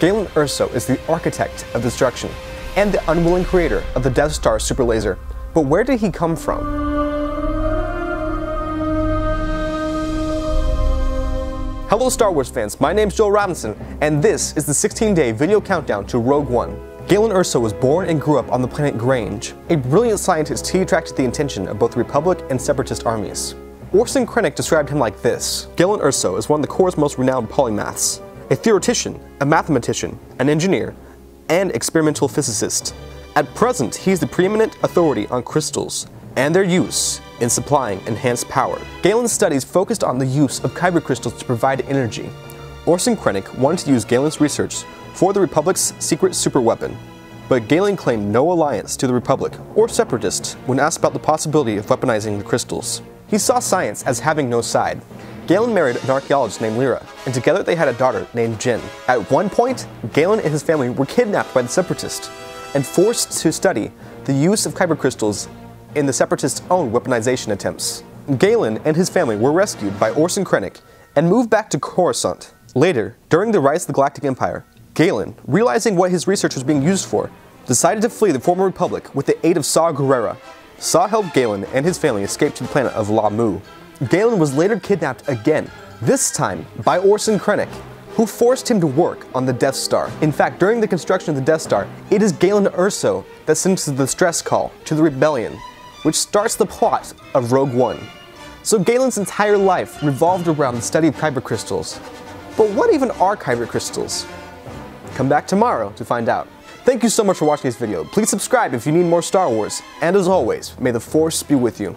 Galen Erso is the architect of destruction and the unwilling creator of the Death Star superlaser. But where did he come from? Hello Star Wars fans, my name's Joel Robinson, and this is the 16-day video countdown to Rogue One. Galen Erso was born and grew up on the planet Grange, a brilliant scientist he attracted the attention of both Republic and Separatist armies. Orson Krennic described him like this. Galen Erso is one of the Core's most renowned polymaths, a theoretician, a mathematician, an engineer, and experimental physicist. At present, he is the preeminent authority on crystals and their use in supplying enhanced power. Galen's studies focused on the use of kyber crystals to provide energy. Orson Krennic wanted to use Galen's research for the Republic's secret superweapon, but Galen claimed no alliance to the Republic or Separatists when asked about the possibility of weaponizing the crystals. He saw science as having no side. Galen married an archaeologist named Lyra, and together they had a daughter named Jyn. At one point, Galen and his family were kidnapped by the Separatists and forced to study the use of kyber crystals in the Separatists' own weaponization attempts. Galen and his family were rescued by Orson Krennic and moved back to Coruscant. Later, during the rise of the Galactic Empire, Galen, realizing what his research was being used for, decided to flee the former Republic with the aid of Saw Gerrera. Saw helped Galen and his family escape to the planet of Lah'mu. Galen was later kidnapped again, this time by Orson Krennic, who forced him to work on the Death Star. In fact, during the construction of the Death Star, it is Galen Erso that sends the distress call to the rebellion, which starts the plot of Rogue One. So Galen's entire life revolved around the study of kyber crystals. But what even are kyber crystals? Come back tomorrow to find out. Thank you so much for watching this video. Please subscribe if you need more Star Wars. And as always, may the Force be with you.